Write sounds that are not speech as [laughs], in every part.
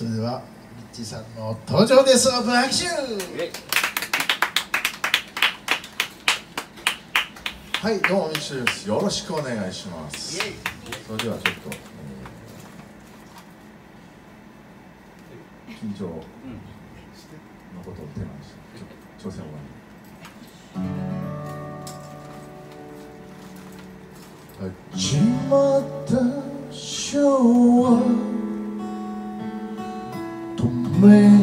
それではミッチーさんの登場です。オープン拍手。はいどうもミッチーです。よろしくお願いします。それではちょっと、えー、緊張のことをテーマにしてちょっと挑戦を。終わり始まった昭和止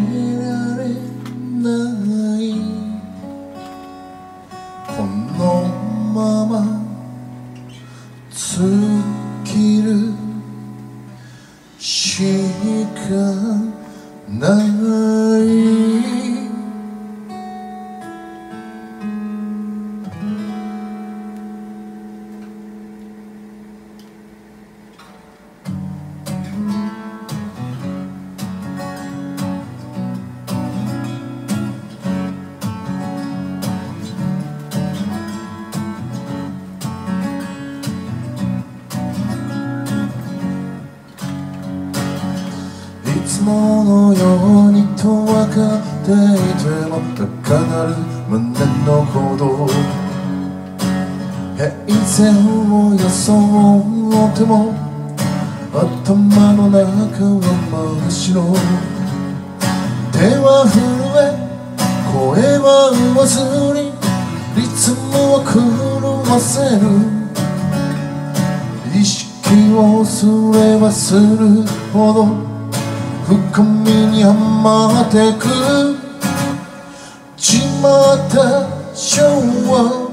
のようにと分かっていても高鳴る胸の鼓動平然を装っても頭の中は真っ白。手は震え声は忘れリズムを狂わせる。意識をすればするほど。深みにはまってく。ちまった昭和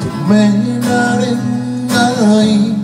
止められない。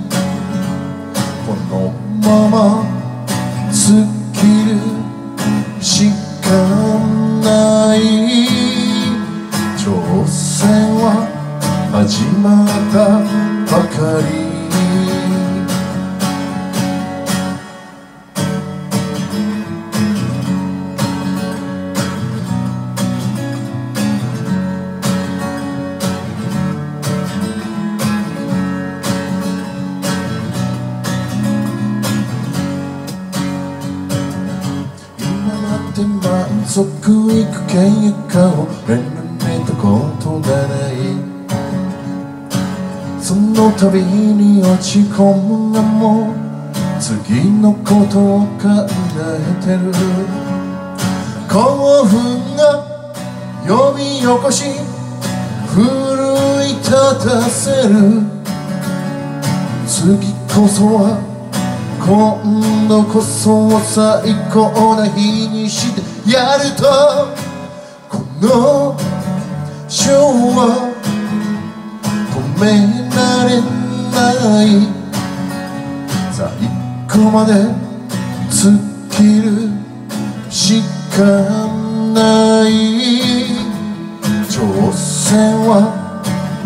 その度に落ち込むのも次のことを考えてる。興奮が呼び起こし奮い立たせる。次こそは今度こそ最高な日にしてやるとこの昭和止められない。最後まで尽きるしかない挑戦は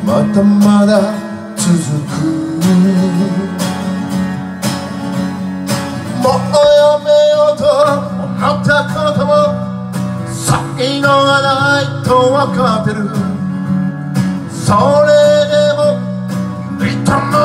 まだまだ続く。もうやめようと。思ったことも才能がないと分かってる。それ認む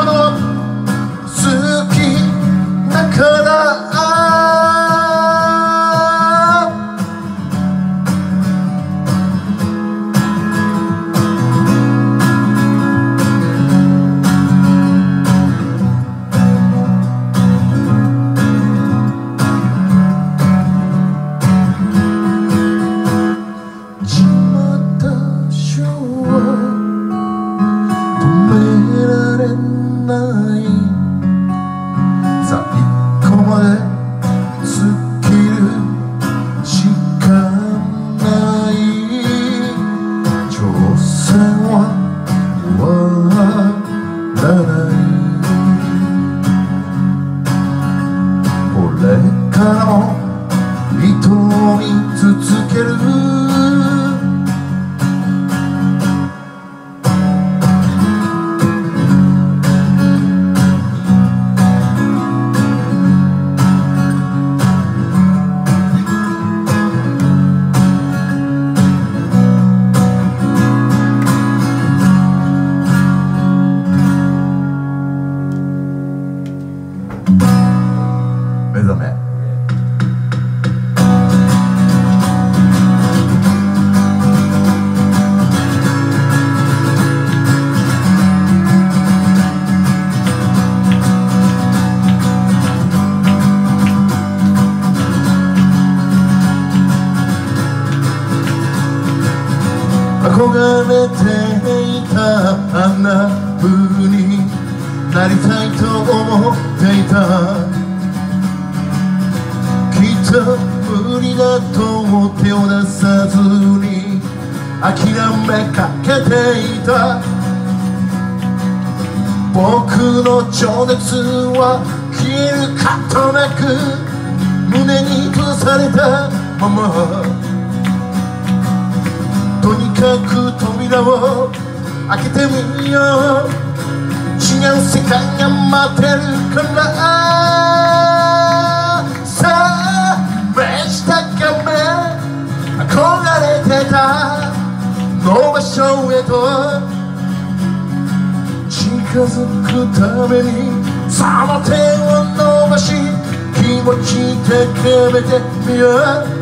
憧れていたあんな風になりたいと思っていた。きっと無理だと手を出さずに諦めかけていた。僕の情熱は消えることなく胸に閉ざされたまま。とにかく扉を開けてみよう。違う世界が待ってるから。さあ目したかめ。憧れてた。の場所へと。近づくために。その手を伸ばし気持ち高めてみよう。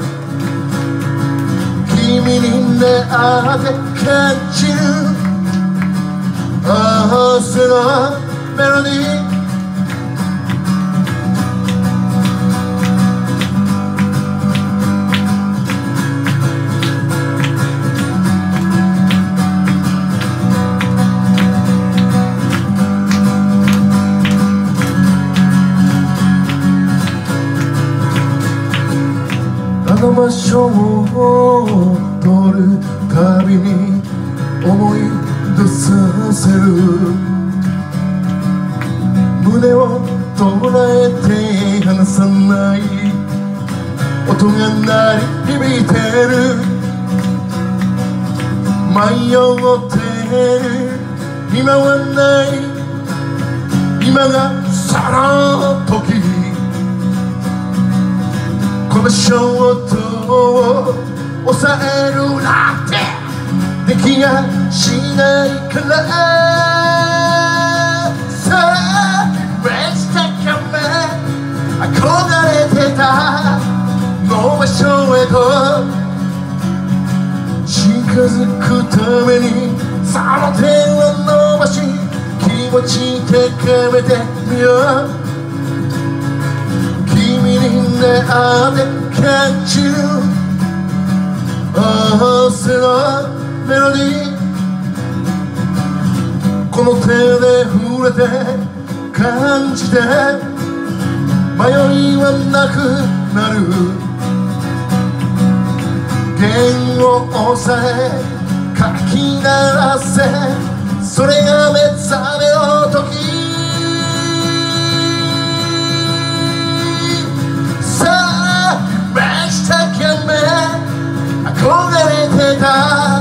君に出会って感じるああすごいメロディー。場所を通るたびに思い出させる。胸を捉えて離さない。音が鳴り響いてる。迷ってる。今はない。今がその時この衝動を抑えるなんてできやしないから。さあウェスタカメ憧れてたの場所へと近づくためにその手を伸ばし気持ち高めてみよう。君に出会ってああそのメロディーこの手で触れて感じて迷いはなくなる。弦を押さえ書き鳴らせそれが目覚めの時。目したかめ憧れてた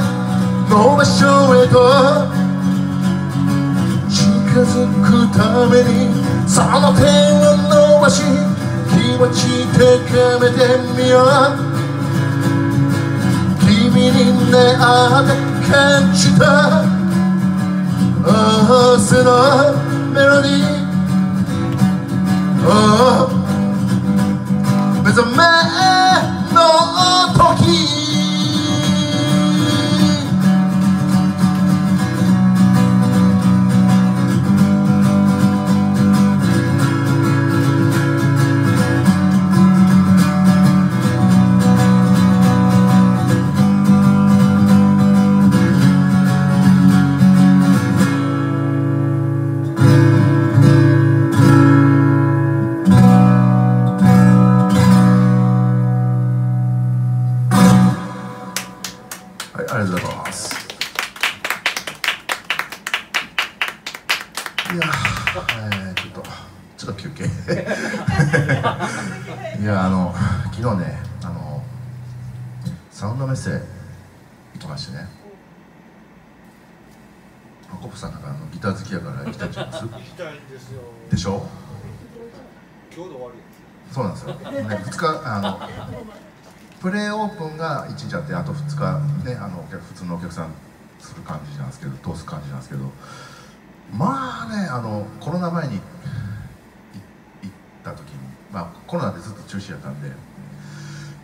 の場所へと近づくためにその手を伸ばし気持ち高めてみよう。君に出会って感じたああそのメロディー。目覚め。の時ちょっと休憩。[laughs] いや、あの、昨日ね、あの、サウンドメッセ行きましてね。コップさんなんかあのギター好きやから行きたいんちゃいます？行きたいんですよ。でしょ？今日で終わりそうなんですよ、ね、2日あのプレーオープンが1日あってあと2日ねあの普通のお客さんする感じなんですけど通す感じなんですけどまあねあのコロナ前にった時にまあコロナでずっと中止やったんで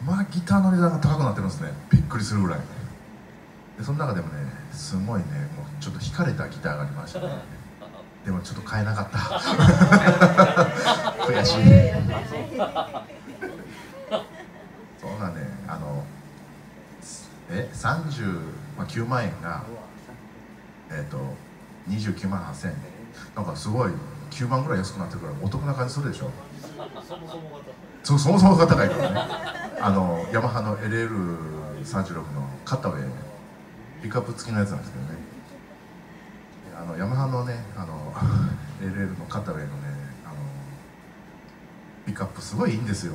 まあギターの値段が高くなってるんですね。びっくりするぐらい。でその中でもねすごいねもうちょっと惹かれたギターがありましたね。[laughs] でもちょっと買えなかった。[laughs] 悔しい。そうだねあのえ30まあ、9万円が、えー、と29万8000円なんかすごい9万ぐらい安くなってるからお得な感じするでしょ。そもそもがそもそもが高いからね。[laughs] あのヤマハの LL36 のカッタウェイピックアップ付きのやつなんですけどね。あのヤマハのねあの [laughs] LL のカッタウェイのねあのピックアップすごいいいんですよ。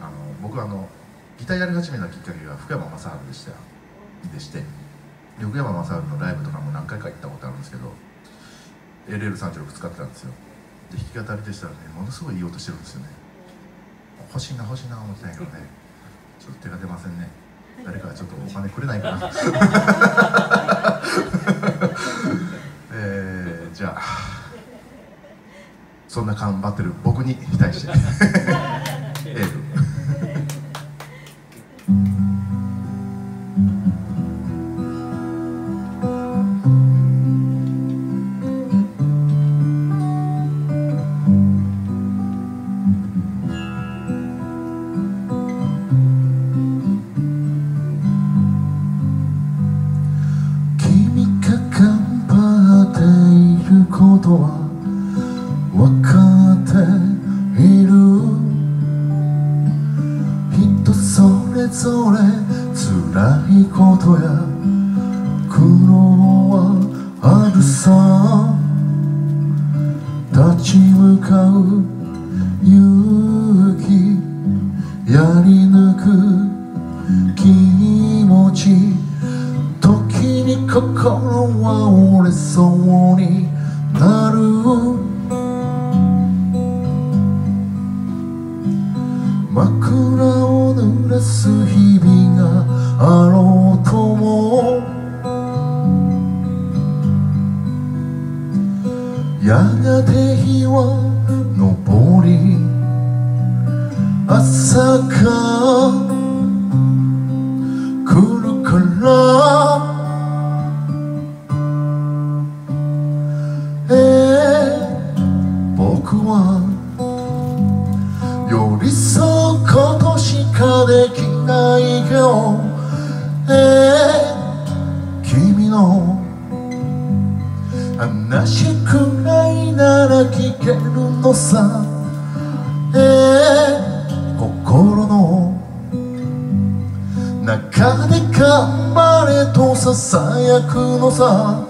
あの僕あのギターやり始めたきっかけが福山雅治でした。でしてで福山雅治のライブとかも何回か行ったことあるんですけど LL36 使ってたんですよ。で弾き語りでしたらねものすごいいい音してるんですよね。欲しいな欲しいな思ってたんやけどねちょっと手が出ませんね。誰かちょっとお金くれないかな。えー、じゃあそんな頑張ってる僕に期待して。エール日々があろうとも。やがて日は昇り朝がささやくのさ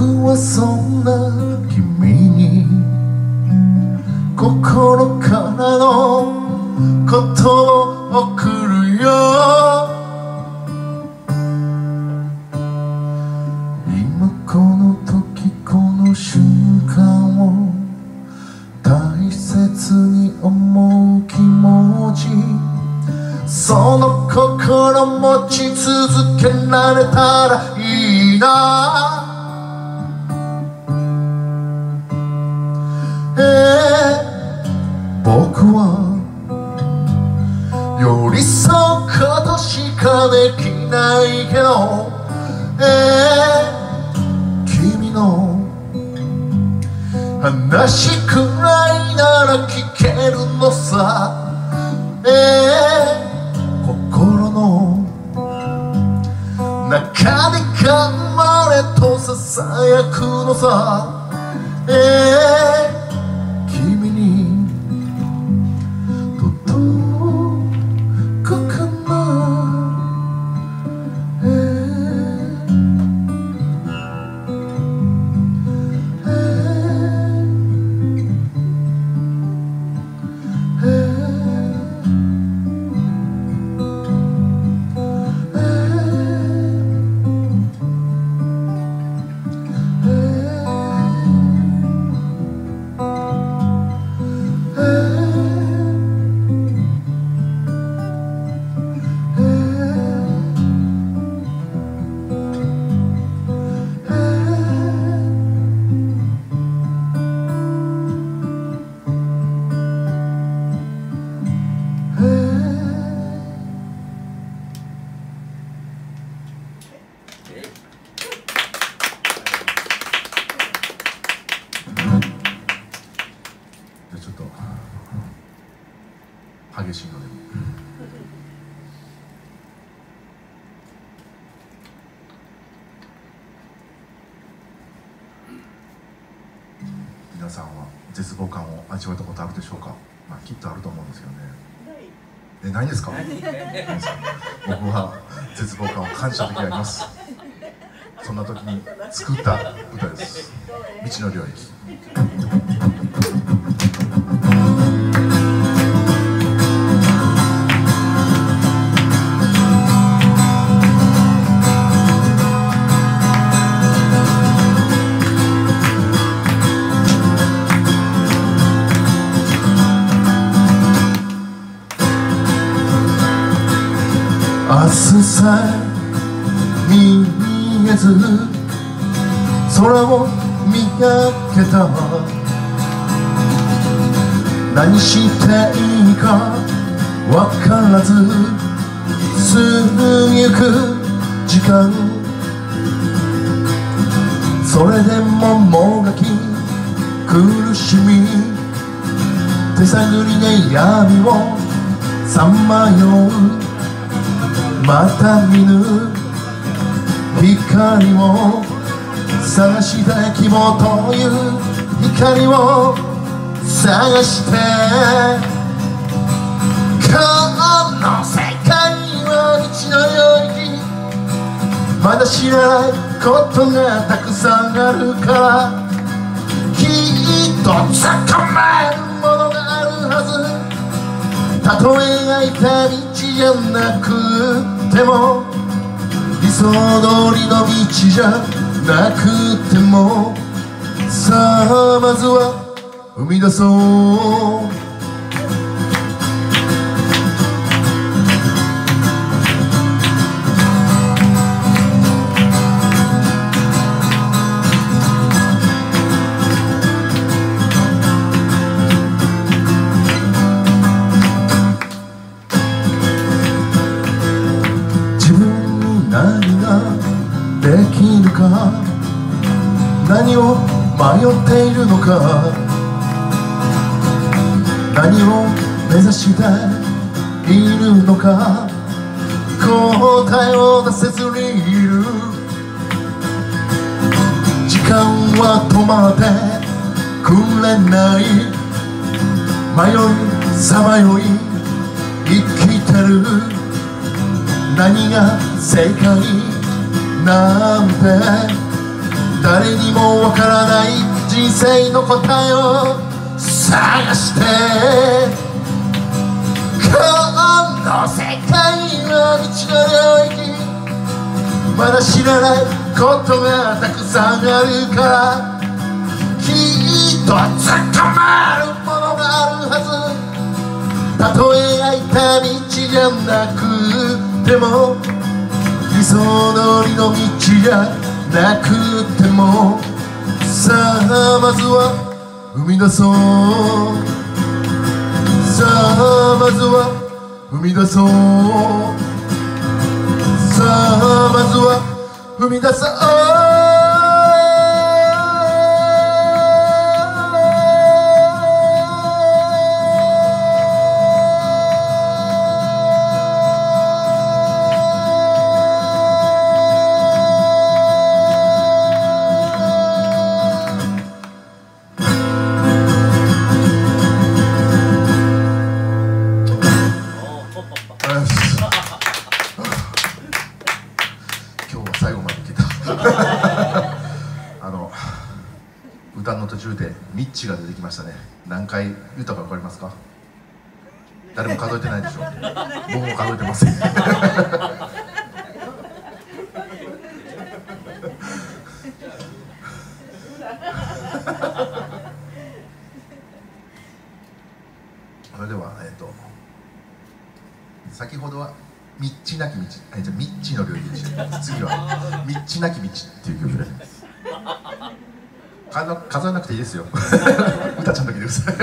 僕はそんな君に心からのことささやくのさえー。望感を感じた時あります。そんな時に作った歌です。未知の領域明日さえ見えず空を見上げた。何していいかわからず過ぎゆく時間。それでももがき苦しみ手探りで闇をさまよう。また見ぬ光を探して希望という光を探して今日の世界は道の領域まだ知らないことがたくさんあるからきっと捕まえるものがあるはずたとえ描いた道じゃなくても理想通りの道じゃなくてもさあまずは生み出そうを迷っているのか。何を目指しているのか。答えを出せずにいる。時間は止まってくれない。迷いさまよい生きてる。何が正解なんて。誰にもわからない人生の答えを探して今日の世界は道の領域まだ知らないことがたくさんあるからきっと捕まるものがあるはず。たとえ開いた道じゃなくても理想通りの道じゃなくてもさあまずは生み出そう。さあまずは生み出そう。さあまずは生み出そう。何回言ったか分かりますか？誰も数えてないでしょ。僕も数えてません。それではえっ、と先ほどは「ミッチなき道」えじゃあミッチの領域でした次は「ミッチなき道」っていう曲で。数えなくていいですよ。[laughs] 歌ちゃんだけでください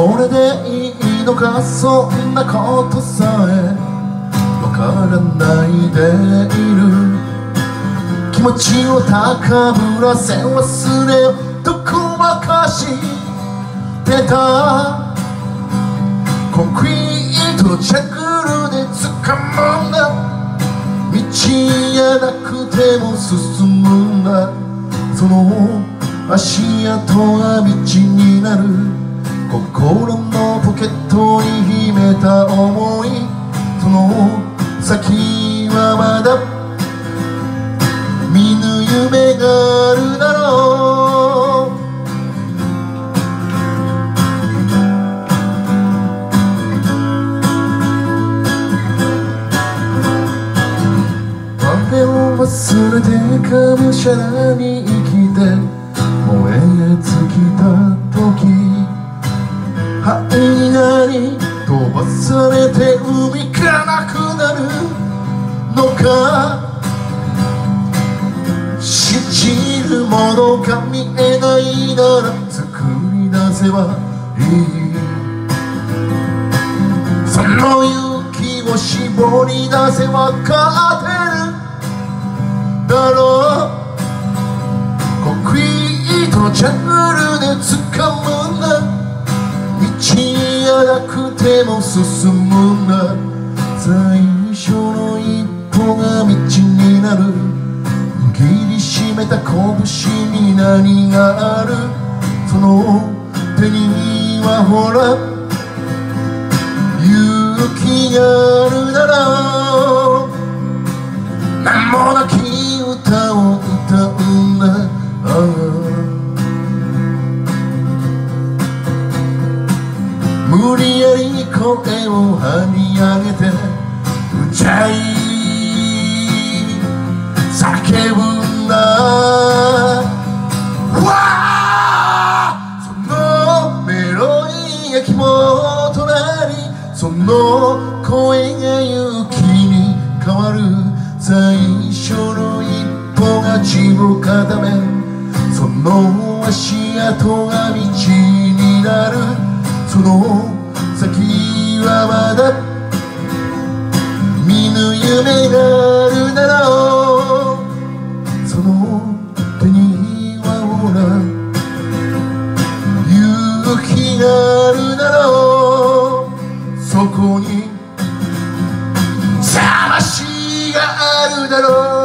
これでいいのかそんなことさえわからないでいる気持ちを高ぶらせ忘れよとごまかしてたコンクリートのチャグルで掴むんだ道やなくても進むんだその足跡が道になる心のポケットに秘めた思い。その先はまだ。見ぬ夢があるだろう。雨を忘れてがむしゃらに生きて燃え尽きた時。飛ばされて海がなくなるのか？信じるものが見えないなら作り出せばいい。その勇気を絞り出せば勝てるだろう。コンクリートジャングルで掴むんだ。道やなくても進むんだ最初の一歩が道になる。握りしめた拳に何がある？その手にはほら勇気があるなら名もなき歌を歌うんだ。ああやり声を張り上げて歌い叫ぶんだ。わそのメロディーが肝となりその声が勇気に変わる最初の一歩が地を固めその足跡が道になる。そのある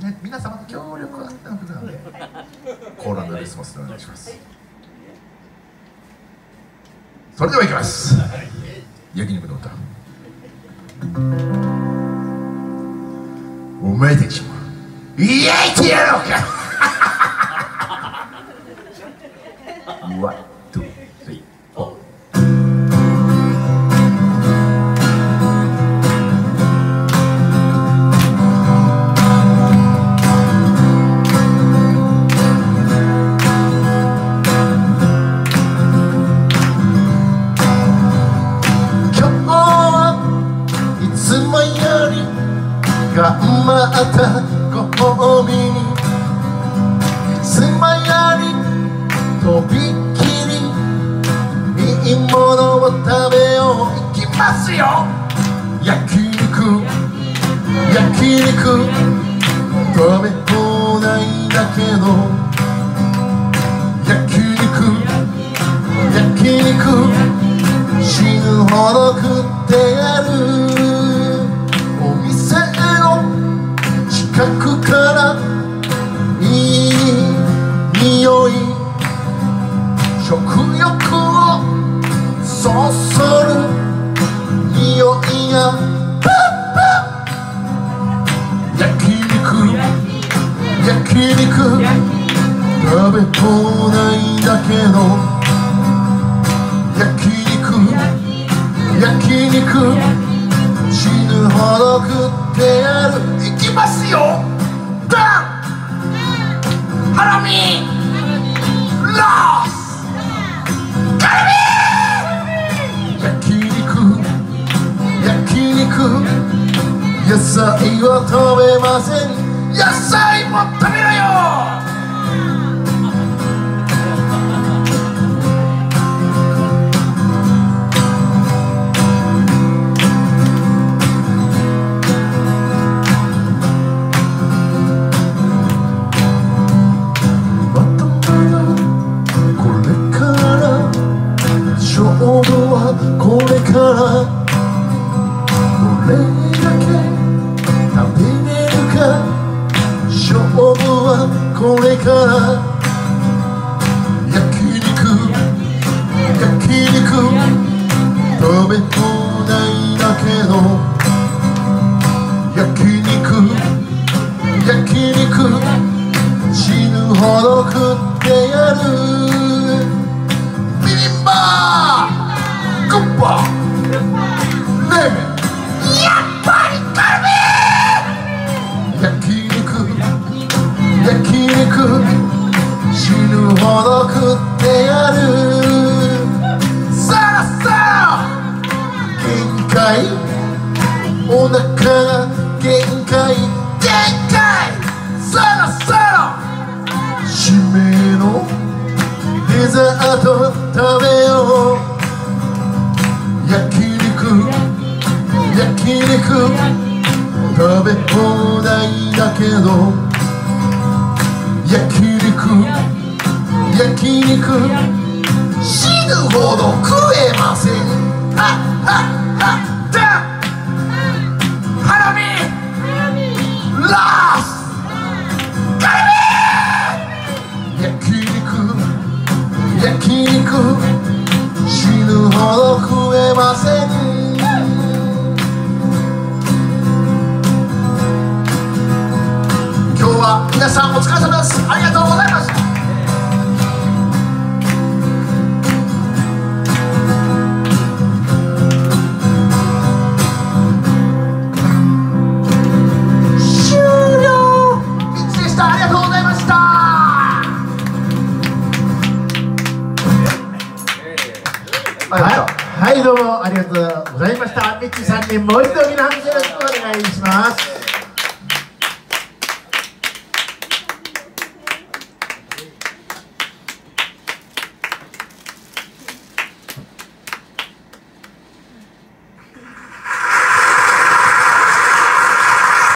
ね、皆様の協力があったわけなので、コーランドレスポンスでお願いします。それではいきます。焼肉の歌。お前たちも焼いてやろうか焼き肉食べ放題だけど焼き肉焼き肉死ぬほど食ってやる。食べ放題だけど焼肉。焼肉。死ぬほど食ってやる。いきますよ。ダン。ハラミ。ロース。カルビ焼肉。焼肉。野菜は食べません。も食べろよ emoji.